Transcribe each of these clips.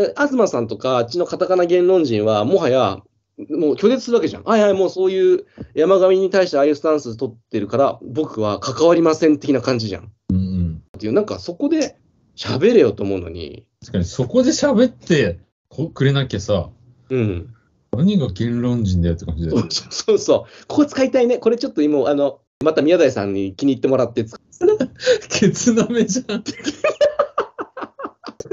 で東さんとか、あっちのカタカナ言論人は、もはや、もう拒絶するわけじゃん。はいはい、もうそういう山上に対してああいうスタンス取ってるから、僕は関わりません的な感じじゃん。うんうん。っていう、なんかそこで喋れよと思うのに、確かにそこで喋ってこくれなきゃさ、うん。何が言論人だよって感じだよ。そうそうそう。ここ使いたいね。これちょっと今、あの、また宮台さんに気に入ってもらって使 ケツなめじゃん。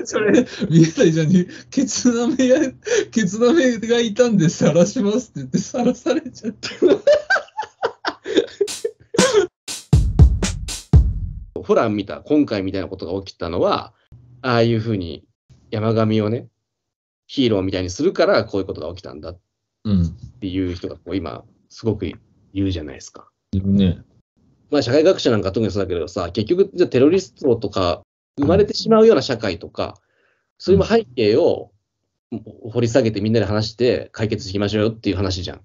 それ、見えないじゃんに、ケツなめや、ケツなめがいたんで晒しますって言って晒されちゃって。ホラー見た、今回みたいなことが起きたのは、ああいうふうに山上をね、ヒーローみたいにするから、こういうことが起きたんだっうん。ていう人がこう今、すごく言うじゃないですか。いるね。まあ、社会学者なんか特にそうだけどさ、結局、じゃあテロリストとか、生まれてしまうような社会とか、そういう背景を掘り下げてみんなで話して解決していきましょうよっていう話じゃん。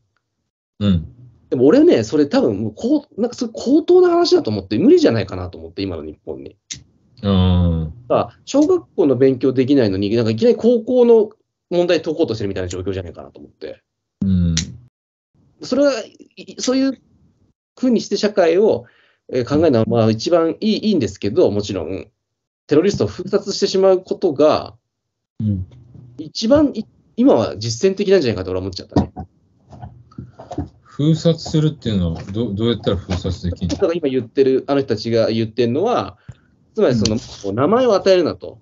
うん。でも俺ね、それ多分もうこう、なんかそれ高等な話だと思って、無理じゃないかなと思って、今の日本に。ああ小学校の勉強できないのに、なんかいきなり高校の問題解こうとしてるみたいな状況じゃないかなと思って。あ。うん。それは、いそういうふうにして社会をえー考えるのはまあ一番いいいいんですけど、もちろん、テロリストを封殺してしまうことが、うん。一番い今は実践的なんじゃないかと俺は思っちゃったね。封殺するっていうのはど、どうやったら封殺できるだから今言ってる、あの人たちが言ってるのは、つまりその、こう名前を与えるなと。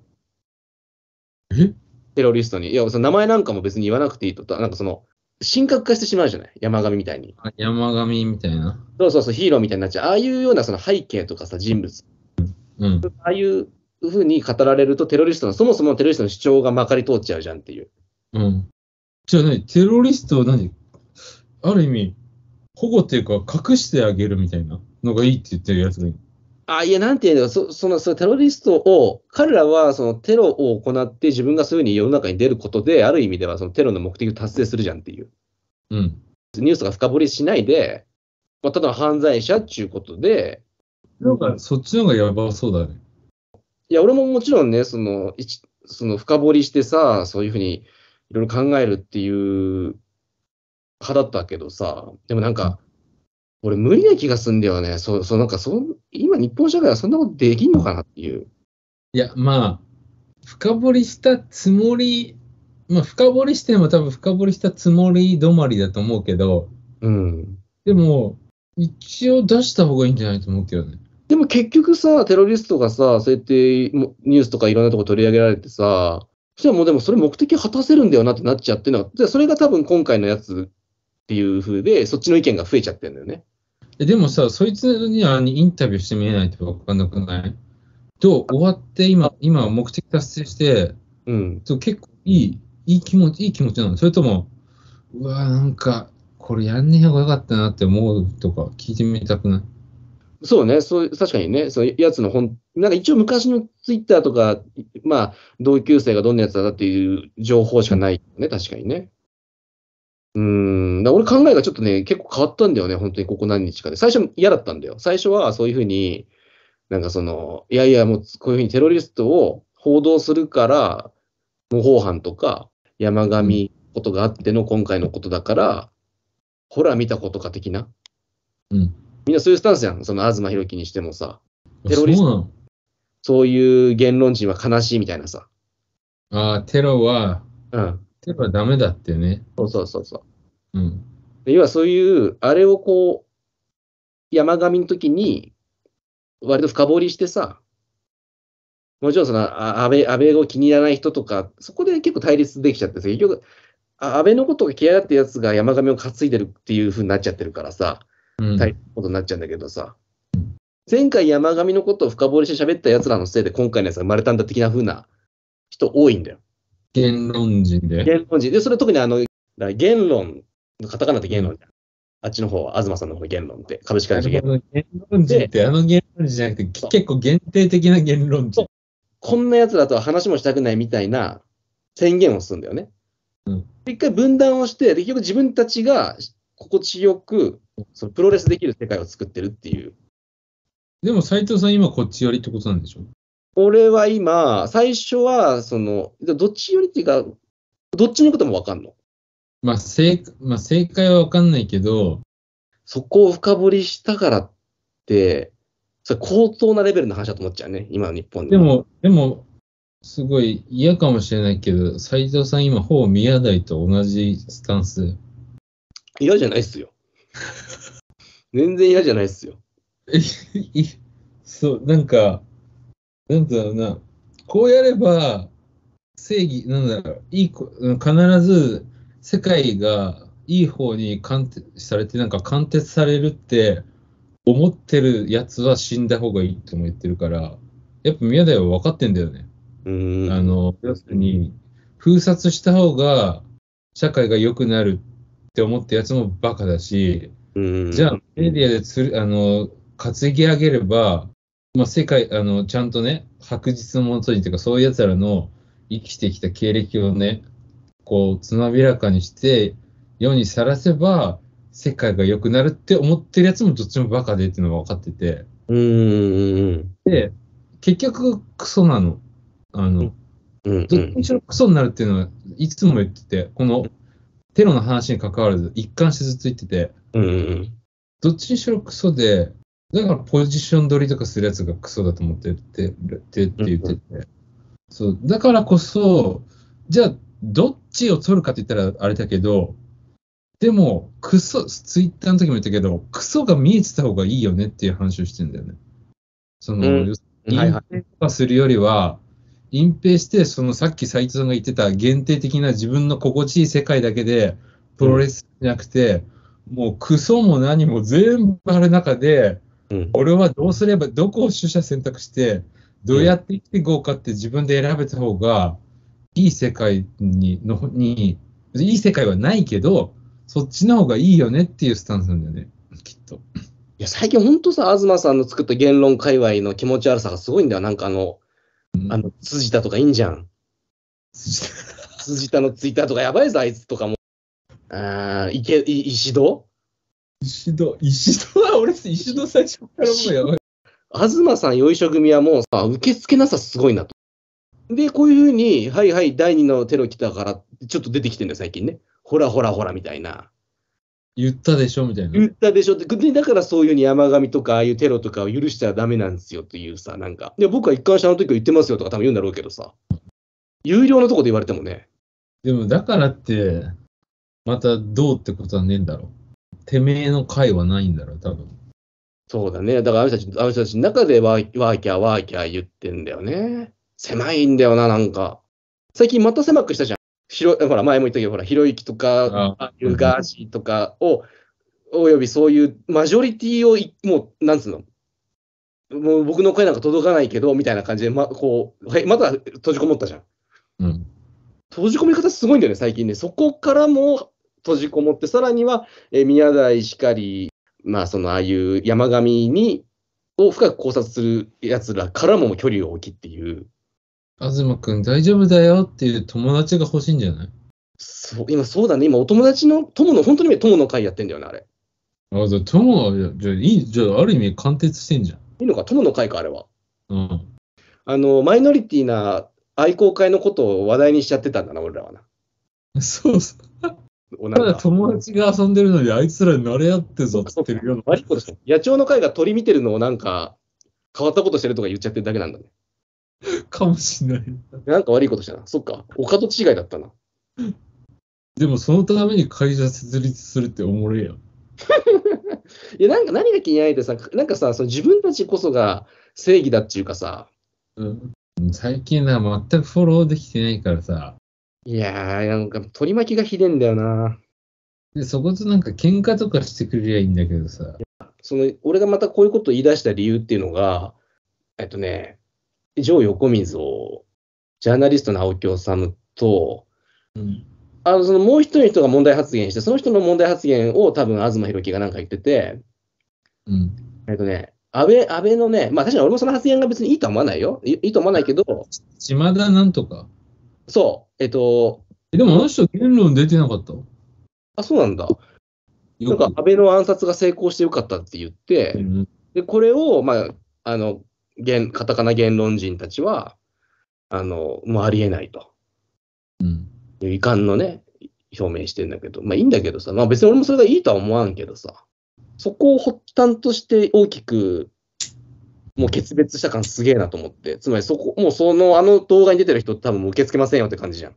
え？テロリストに。いや、その名前なんかも別に言わなくていいと。なんかその、神格化してしまうじゃない？山上みたいに。あ山上みたいな？そうそうそう、ヒーローみたいになっちゃう。ああいうようなその背景とかさ、人物。うん。ああいうふうに語られると、テロリストの、そもそもテロリストの主張がまかり通っちゃうじゃんっていう。うん。じゃあ何？テロリストを何？ある意味、保護っていうか隠してあげるみたいなのがいいって言ってるやつがいい。あ、いや、なんていうんだろう、そその、そのテロリストを、彼らはそのテロを行って自分がそういうふうに世の中に出ることで、ある意味ではそのテロの目的を達成するじゃんっていう。うん。ニュースとか深掘りしないで、まあ、ただの犯罪者っていうことで、なんか、そっちの方がやばそうだね。いや、俺ももちろんね、その、一その深掘りしてさ、そういうふうにいろいろ考えるっていう派だったけどさ、でもなんか、俺無理な気がすんだよね。そう、そう、なんかそん、今日本社会はそんなことできんのかなっていう。いや、まあ、深掘りしたつもり、まあ、深掘りしても多分深掘りしたつもり止まりだと思うけど、うん。でも、一応出した方がいいんじゃないと思うけどね。でも結局さ、テロリストがさ、そうやってもニュースとかいろんなとこ取り上げられてさ、そしたらもうでもそれ目的果たせるんだよなってなっちゃってるのそれが多分今回のやつっていう風で、そっちの意見が増えちゃってるんだよね。えでもさ、そいつにはインタビューしてみえないと分かんなくない？どう？終わって今、今目的達成して、うん。結構いい、いい気持ち、いい気持ちなの？それとも、うわなんか、これやんねえ方がよかったなって思うとか聞いてみたくない？そうね、そう確かにね、そうやつの本、なんか一応昔のツイッターとか、まあ、同級生がどんなやつだっていう情報しかないよね、確かにね。うん、だ俺考えがちょっとね、結構変わったんだよね、本当にここ何日かで。最初嫌だったんだよ。最初はそういうふうに、なんかその、いやいや、もうこういうふうにテロリストを報道するから、模倣犯とか山上ことがあっての今回のことだから、ほら見たことか的な。うん。みんなそういうスタンスやん、その東博樹にしてもさ。テロリストそういう言論人は悲しいみたいなさ。ああ、テロは、うん。テロはダメだってね。そうそうそうそう。うん。で要はそういう、あれをこう、山上の時に、割と深掘りしてさ、もちろんその、あ安倍、安倍を気に入らない人とか、そこで結構対立できちゃってさ、結局、あ安倍のことが嫌いだってやつが山上を担いでるっていう風になっちゃってるからさ、うん。大変なことになっちゃうんだけどさ、前回山上のことを深掘りして喋った奴らのせいで今回のやつが生まれたんだ的な風な人多いんだよ。言論人で。言論人。で、それ特にあの、言論、カタカナって言論じゃん。あっちの方は、東さんの方の言論って、株式会社言論。言論人ってあの言論人じゃなくて、結構限定的な言論人。こんな奴らとは話もしたくないみたいな宣言をするんだよね。うん一回分断をして、結局自分たちが心地よく、そのプロレスできる世界を作ってるっていう。でも斎藤さん今こっち寄りってことなんでしょ？俺は今、最初は、その、どっちよりっていうか、どっちのこともわかんの。まあ、正まあ、正解はわかんないけど、そこを深掘りしたからって、それ高等なレベルの話だと思っちゃうね、今の日本で、も、でも、すごい嫌かもしれないけど、斎藤さん今、ほぼ宮台と同じスタンス。嫌じゃないっすよ。全然嫌じゃないっすよ。そう、なんか、なんだろうな、こうやれば、正義、なんだろう、いい必ず世界がいい方に貫徹されて、なんか貫徹されるって思ってるやつは死んだ方がいいとも言ってるから、やっぱ宮台は分かってんだよね。うーん。あの、要するに、封殺した方が社会が良くなるって思ったやつもバカだし、うん、じゃあ、メディアでつる、あの、担ぎ上げれば、まあ、世界、あの、ちゃんとね、白日のもとにというか、そういう奴らの生きてきた経歴をね、こう、つまびらかにして、世にさらせば、世界が良くなるって思ってるやつもどっちもバカでっていうのが分かってて、うーん。で、結局、クソなの。あの、うん。どっちにしろクソになるっていうのは、いつも言ってて、このテロの話に関わらず、一貫してずっと言ってて、うん。うん。どっちにしろクソで、だからポジション取りとかするやつがクソだと思ってってってって言ってて、そう、だからこそ、じゃあ、どっちを取るかって言ったらあれだけど、でも、クソ、ツイッターの時も言ったけど、クソが見えてた方がいいよねっていう話をしてんだよね。その、うんはいはい。するよりは、隠蔽して、そのさっき斉藤さんが言ってた限定的な自分の心地いい世界だけで、プロレスじゃなくて、もうクソも何も全部ある中で、うん。俺はどうすれば、どこを取捨選択して、どうやって生きていこうかって自分で選べた方が、いい世界に、のに、いい世界はないけど、そっちの方がいいよねっていうスタンスなんだよね、きっと。いや、最近ほんとさ、東さんの作った言論界隈の気持ち悪さがすごいんだよ。なんかあの、うんあの、辻田とかいいんじゃん。辻田のツイッターとかやばいぞ、あいつとかも。あー、池、い石戸？石戸、石戸は俺、石戸最初からもうやばい。東さん、よいしょ組はもうさ、受け付けなさすごいなと。で、こういうふうに、はいはい、第二のテロ来たから、ちょっと出てきてんだよ、最近ね。ほらほらほら、みたいな。言ったでしょみたいな。言ったでしょって、でだからそういうに山上とか、ああいうテロとかを許しちゃダメなんですよっていうさ、なんか。で、僕は一貫してあの時は言ってますよとか多分言うんだろうけどさ。有料のとこで言われてもね。でも、だからって、またどうってことはねえんだろう。てめえの会はないんだろう、多分。そうだね。だからあの人たち、あの人たちの中でワーワーキャーワーキャー言ってんだよね。狭いんだよな、なんか。最近また狭くしたじゃん。ひろほら、前も言ったけど、ほら、ひろゆきとか、あああいうガーシーとかを、およびそういうマジョリティをい、もう、なんつうの？もう僕の声なんか届かないけど、みたいな感じで、ま、こう、はい、また閉じこもったじゃん。うん。閉じ込め方すごいんだよね、最近ね。そこからも閉じこもって、さらには、えー宮台しかり、まあ、その、ああいう山上に、を深く考察する奴らからも距離を置きっていう。東くん大丈夫だよっていう友達が欲しいんじゃない？そう、今そうだね。今お友達の、友の、本当に友の会やってんだよね、あれ。あ、じゃあ友は、じゃあいい、じゃあある意味貫徹してんじゃん。いいのか、友の会か、あれは。うん。あの、マイノリティな愛好会のことを話題にしちゃってたんだな、俺らはな。そうそう。ただ友達が遊んでるのにあいつら慣れ合ってぞって言ってるような。悪いことしてる野鳥の会が鳥見てるのをなんか、変わったことしてるとか言っちゃってるだけなんだね。かもしれない。なんか悪いことしたな。そっか。岡と違いだったな。でもそのために会社設立するっておもろいやん。いや、なんか何が気に入ってさ、なんかさ、その自分たちこそが正義だっていうかさ、うん。最近な、全くフォローできてないからさ。いやー、なんか取り巻きがひでえんだよな。で、そことなんか喧嘩とかしてくれりゃいいんだけどさ。その、俺がまたこういうことを言い出した理由っていうのが、えっとね、ジョー横溝、ジャーナリストの青木治と、うん。あの、そのもう一人の人が問題発言して、その人の問題発言を多分東博樹がなんか言ってて、うん。えっとね、安倍、安倍のね、まあ確かに俺もその発言が別にいいとは思わないよ。いいいと思わないけど、島田なんとか。そう、えっと、え、でもあの人言論出てなかった？あ、そうなんだ。なん。か安倍の暗殺が成功してよかったって言って、うんで、これを、まあ、あの、言カタカナ言論人たちは、あの、もうありえないと。うん。遺憾のね、表明してんだけど、まあいいんだけどさ、まあ別に俺もそれがいいとは思わんけどさ、そこを発端として大きく、もう決別した感すげえなと思って、つまりそこ、もうその、あの動画に出てる人多分もう受け付けませんよって感じじゃん。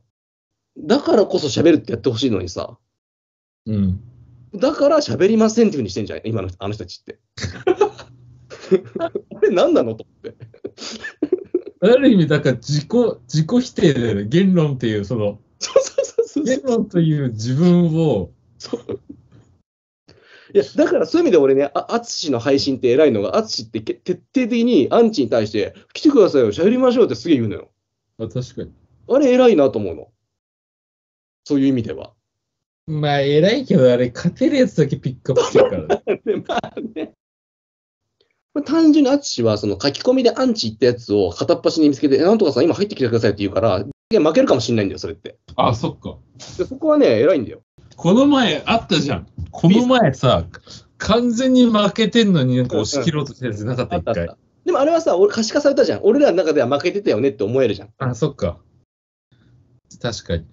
だからこそ喋るってやってほしいのにさ、うん。だから喋りませんっていうふうにしてんじゃん、今のあの人たちって。あれ何なのと思って。ある意味、だから自己、自己否定だよね。言論っていう、その、そうそうそうそう。言論という自分を、そういや、だからそういう意味で俺ね、あ淳の配信って偉いのが、淳ってけ徹底的にアンチに対して、来てくださいよ、喋りましょうってすげえ言うのよ。あ確かに。あれ偉いなと思うの。そういう意味では。まあ、偉いけど、あれ、勝てるやつだけピックアップしてるからね。ま あ単純に淳はその書き込みでアンチ言ったやつを片っ端に見つけて、えなんとかさん今入ってきてくださいって言うから、負けるかもしれないんだよ、それって。あ、そっか。でそこはね、偉いんだよ。この前あったじゃん。この前さ、完全に負けてんのになんか押し切ろうとしてるやつなかった、一回。でもあれはさ、俺可視化されたじゃん。俺らの中では負けてたよねって思えるじゃん。あ、そっか。確かに。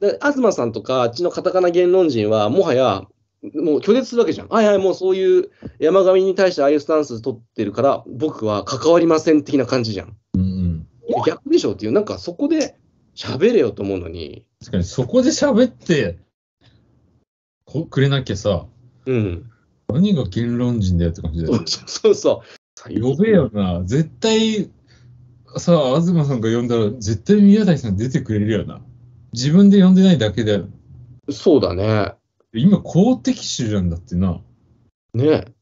で、東さんとか、あっちのカタカナ言論人は、もはや、もう拒絶するわけじゃん。はいはい、もうそういう山上に対してああいうスタンス取ってるから、僕は関わりません的な感じじゃん。うんうん。いや逆でしょっていう、なんかそこで喋れよと思うのに、確かに、そこで喋ってこくれなきゃさ、うん。何が言論人だよって感じだよそう。そうそう。呼べよな。絶対、さあ、東さんが呼んだら、絶対宮台さん出てくれるよな。自分で呼んでないだけだよ。そうだね。今、公的種じゃんだってな。ねえ